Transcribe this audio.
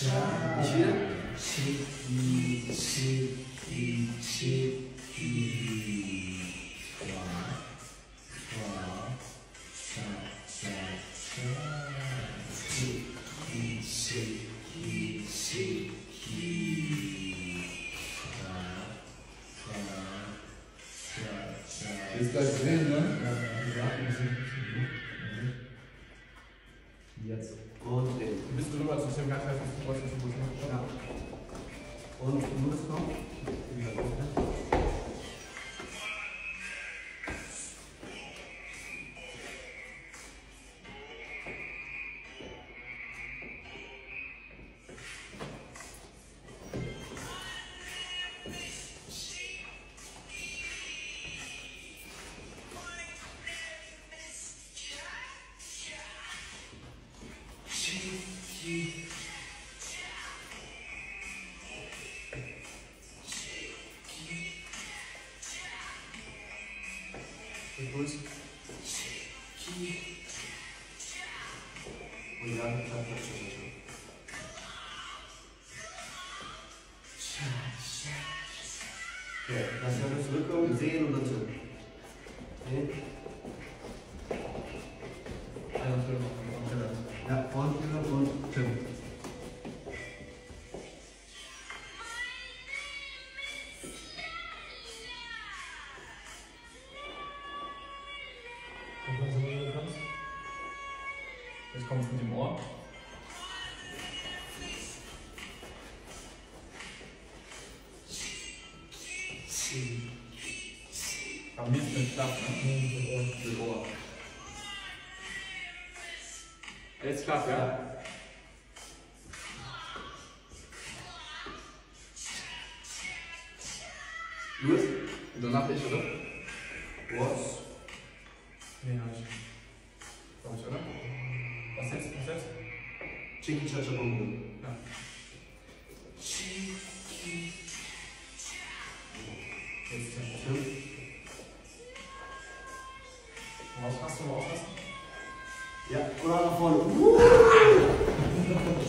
Gira. Você está vendo, né? Heißt du wolltest du Depois, cuidado que wir zurückkommen, sehen. Sehen. Einmal zurück. Jetzt kommst du mit dem Ohr. Am liebsten mit Klapp, ne? Mit Ohr. Jetzt klappt, ja? Louis? Und danach ich, oder? Was? Nee, hab ich. 제기차에서 먹는 Aufpassen, aufpassen. Ja, oder nach vorne.